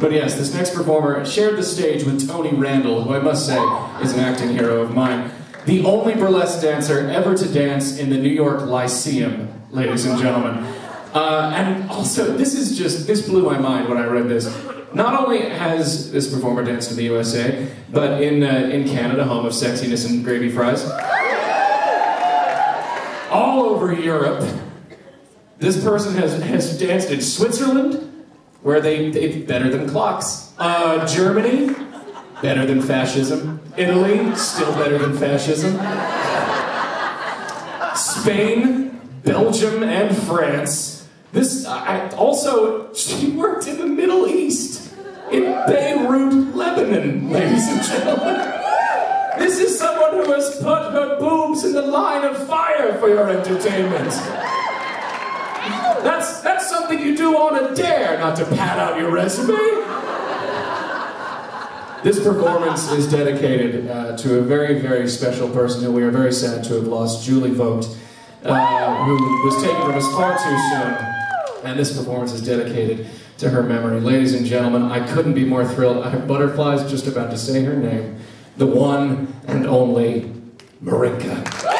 But yes, this next performer shared the stage with Tony Randall, who I must say is an acting hero of mine. The only burlesque dancer ever to dance in the New York Lyceum, ladies and gentlemen. Uh, and also, this is just, this blew my mind when I read this. Not only has this performer danced in the USA, but in, uh, in Canada, home of sexiness and gravy fries. All over Europe, this person has, has danced in Switzerland, where they, they better than clocks. Uh, Germany, better than fascism. Italy, still better than fascism. Spain, Belgium, and France. This I, also, she worked in the Middle East, in Beirut, Lebanon, ladies and gentlemen. This is someone who has put her boobs in the line of fire for your entertainment. That's, something you do on a dare, not to pad out your resume. This performance is dedicated uh, to a very, very special person who we are very sad to have lost, Julie Vogt, uh, who was taken from us far too soon. And this performance is dedicated to her memory. Ladies and gentlemen, I couldn't be more thrilled. I have butterflies just about to say her name. The one and only Marinka.